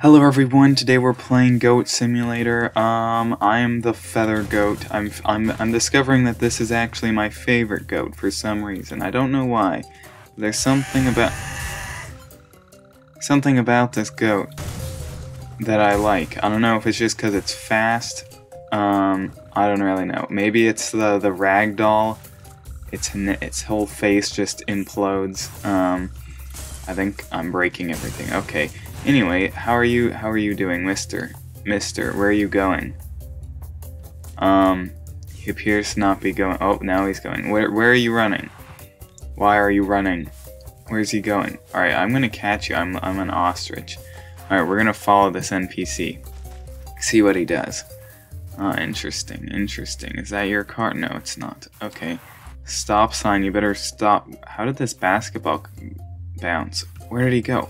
Hello everyone, today we're playing Goat Simulator. Um, I am the feather goat. I'm, I'm, I'm discovering that this is actually my favorite goat for some reason. I don't know why. There's something about... Something about this goat that I like. I don't know if it's just because it's fast. Um, I don't really know. Maybe it's the, the ragdoll. Its, its whole face just implodes. Um, I think I'm breaking everything. Okay. Anyway, how are you how are you doing, Mister? Mister, where are you going? Um he appears to not be going oh now he's going. Where where are you running? Why are you running? Where's he going? Alright, I'm gonna catch you. I'm I'm an ostrich. Alright, we're gonna follow this NPC. See what he does. Ah, interesting, interesting. Is that your car? No, it's not. Okay. Stop sign, you better stop. How did this basketball bounce? Where did he go?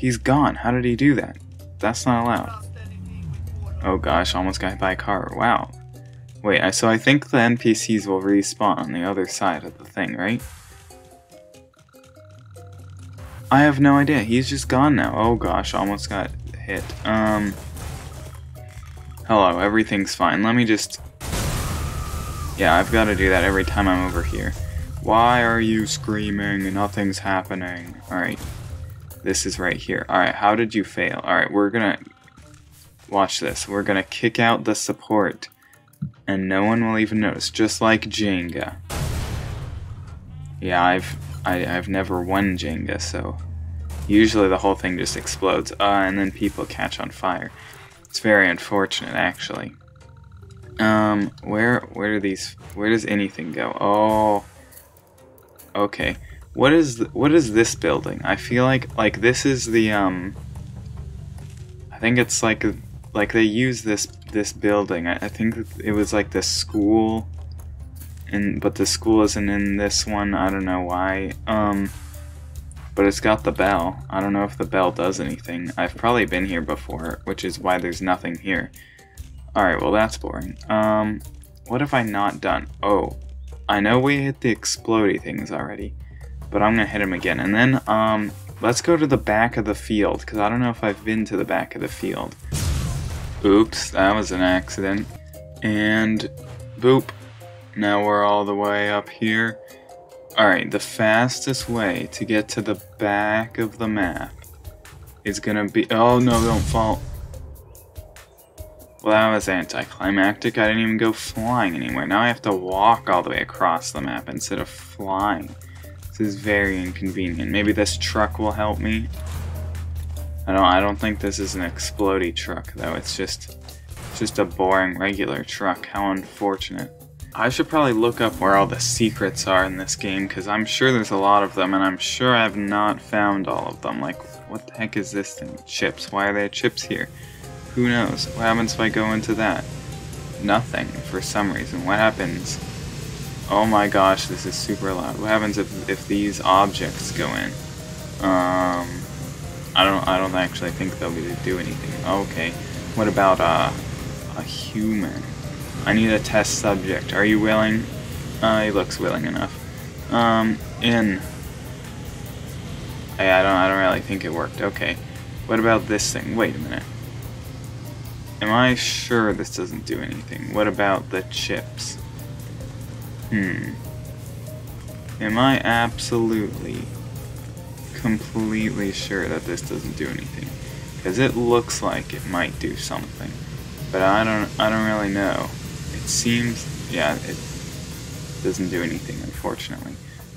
He's gone. How did he do that? That's not allowed. Oh gosh, almost got hit by a car. Wow. Wait, so I think the NPCs will respawn on the other side of the thing, right? I have no idea. He's just gone now. Oh gosh, almost got hit. Um. Hello, everything's fine. Let me just... Yeah, I've got to do that every time I'm over here. Why are you screaming? Nothing's happening. Alright, this is right here. Alright, how did you fail? Alright, we're gonna... Watch this. We're gonna kick out the support. And no one will even notice. Just like Jenga. Yeah, I've... I, I've never won Jenga, so... Usually the whole thing just explodes. Uh, and then people catch on fire. It's very unfortunate, actually. Um, where, where do these... Where does anything go? Oh... Okay. What is th what is this building? I feel like like this is the um. I think it's like like they use this this building. I, I think it was like the school, and but the school isn't in this one. I don't know why. Um, but it's got the bell. I don't know if the bell does anything. I've probably been here before, which is why there's nothing here. Alright, well that's boring. Um, what have I not done? Oh, I know we hit the explody things already but I'm gonna hit him again. And then, um, let's go to the back of the field, because I don't know if I've been to the back of the field. Oops, that was an accident. And, boop. Now we're all the way up here. Alright, the fastest way to get to the back of the map is gonna be- oh no, don't fall. Well, that was anticlimactic. I didn't even go flying anywhere. Now I have to walk all the way across the map instead of flying. This is very inconvenient. Maybe this truck will help me. I don't I don't think this is an explody truck though. It's just it's just a boring regular truck. How unfortunate. I should probably look up where all the secrets are in this game because I'm sure there's a lot of them and I'm sure I've not found all of them. Like what the heck is this thing? Chips. Why are there chips here? Who knows? What happens if I go into that? Nothing for some reason. What happens Oh my gosh, this is super loud. What happens if, if these objects go in? Um, I don't I don't actually think they'll be to do anything. Okay, what about uh, a human? I need a test subject. Are you willing? Uh, he looks willing enough. Um, in. I don't I don't really think it worked. Okay, what about this thing? Wait a minute. Am I sure this doesn't do anything? What about the chips? Hmm. Am I absolutely, completely sure that this doesn't do anything? Because it looks like it might do something. But I don't, I don't really know. It seems, yeah, it doesn't do anything, unfortunately.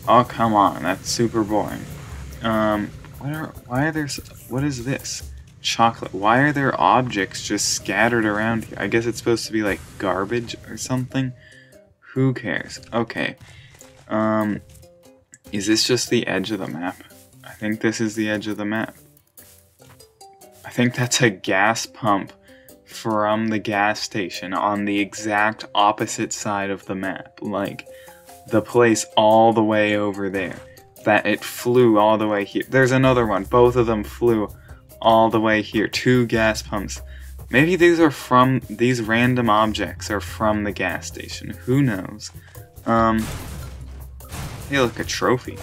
Oh, come on, that's super boring. Um, what are, why are there, what is this? Chocolate. Why are there objects just scattered around here? I guess it's supposed to be like garbage or something. Who cares? Okay. Um, is this just the edge of the map? I think this is the edge of the map. I think that's a gas pump from the gas station on the exact opposite side of the map. Like, the place all the way over there. That it flew all the way here. There's another one. Both of them flew all the way here. Two gas pumps Maybe these are from, these random objects are from the gas station. Who knows? Um, hey look, a trophy.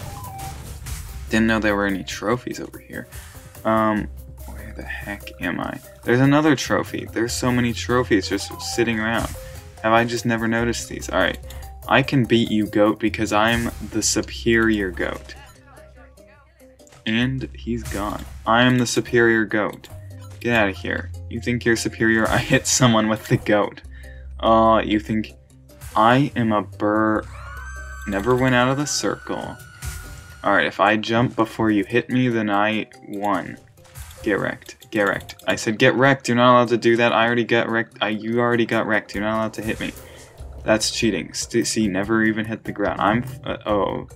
Didn't know there were any trophies over here. Um, where the heck am I? There's another trophy. There's so many trophies just sitting around. Have I just never noticed these? Alright. I can beat you, goat, because I'm the superior goat. And he's gone. I am the superior goat. Get out of here. You think you're superior? I hit someone with the goat. Oh, uh, you think I am a burr. Never went out of the circle. Alright, if I jump before you hit me, then I won. Get wrecked. Get wrecked. I said get wrecked. You're not allowed to do that. I already got wrecked. I, you already got wrecked. You're not allowed to hit me. That's cheating. St see, never even hit the ground. I'm... Uh, oh.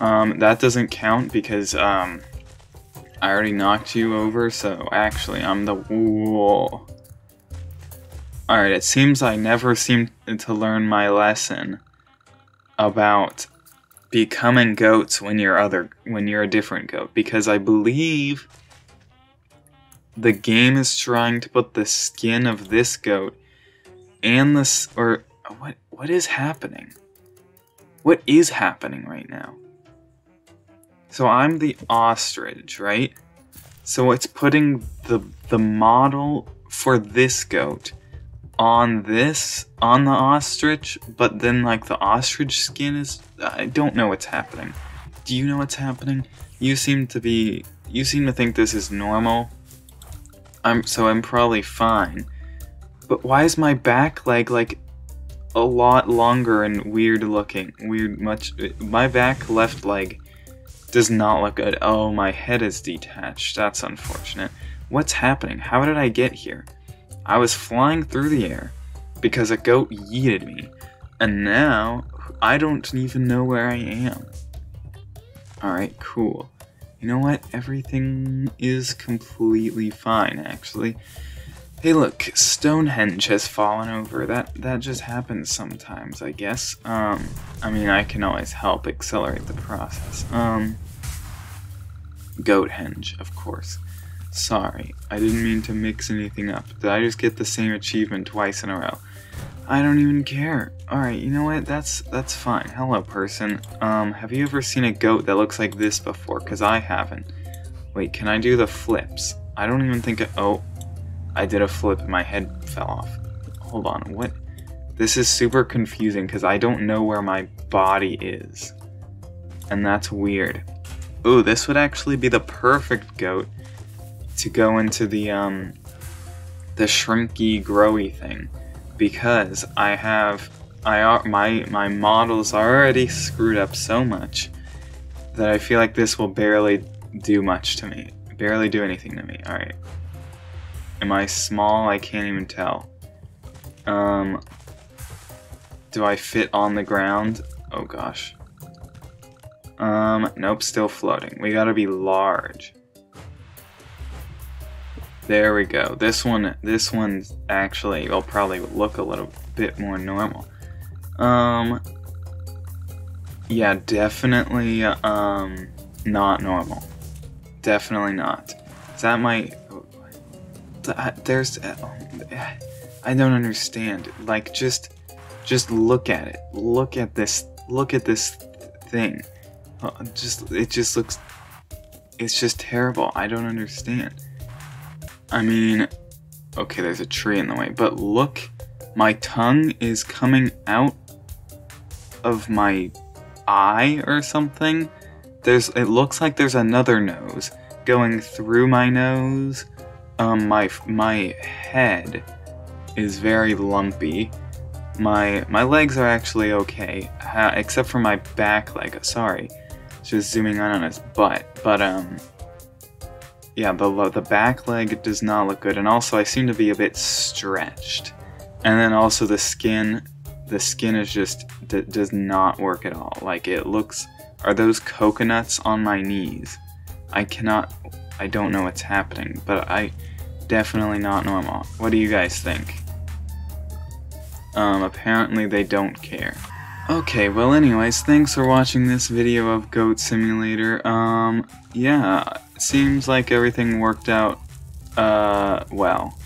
Um, that doesn't count because, um... I already knocked you over, so actually, I'm the... Whoa. Alright, it seems I never seem to learn my lesson about becoming goats when you're other when you're a different goat because I believe the game is trying to put the skin of this goat and this or what what is happening? What is happening right now? So I'm the ostrich, right? So it's putting the the model for this goat on this on the ostrich, but then like the ostrich skin is I don't know what's happening. Do you know what's happening? You seem to be you seem to think this is normal. I'm so I'm probably fine. But why is my back leg like a lot longer and weird looking? Weird much my back left leg does not look good. Oh, my head is detached. That's unfortunate. What's happening? How did I get here? I was flying through the air because a goat yeeted me, and now I don't even know where I am. Alright, cool. You know what? Everything is completely fine, actually. Hey look, Stonehenge has fallen over. That that just happens sometimes, I guess. Um, I mean, I can always help accelerate the process. Um, Goathenge, of course. Sorry, I didn't mean to mix anything up. Did I just get the same achievement twice in a row? I don't even care. Alright, you know what? That's that's fine. Hello, person. Um, have you ever seen a goat that looks like this before? Because I haven't. Wait, can I do the flips? I don't even think oh. I did a flip and my head fell off. Hold on, what? This is super confusing because I don't know where my body is. And that's weird. Ooh, this would actually be the perfect goat to go into the um the shrinky growy thing because I have I my my models are already screwed up so much that I feel like this will barely do much to me. Barely do anything to me. Alright. Am I small? I can't even tell. Um do I fit on the ground? Oh gosh. Um, nope, still floating. We gotta be large. There we go. This one, this one actually will probably look a little bit more normal. Um, yeah, definitely, um, not normal. Definitely not. Is that my, there's, I don't understand. Like, just, just look at it. Look at this, look at this thing. Uh, just, it just looks, it's just terrible. I don't understand. I mean, okay, there's a tree in the way, but look, my tongue is coming out of my eye or something. There's, it looks like there's another nose going through my nose. Um, my, my head is very lumpy. My, my legs are actually okay, uh, except for my back leg, sorry. Just zooming in on his butt, but, um, yeah, the, the back leg does not look good, and also I seem to be a bit stretched. And then also the skin, the skin is just, does not work at all. Like, it looks, are those coconuts on my knees? I cannot, I don't know what's happening, but I, definitely not normal. What do you guys think? Um, apparently they don't care. Okay, well anyways, thanks for watching this video of Goat Simulator. Um, yeah, seems like everything worked out, uh, well.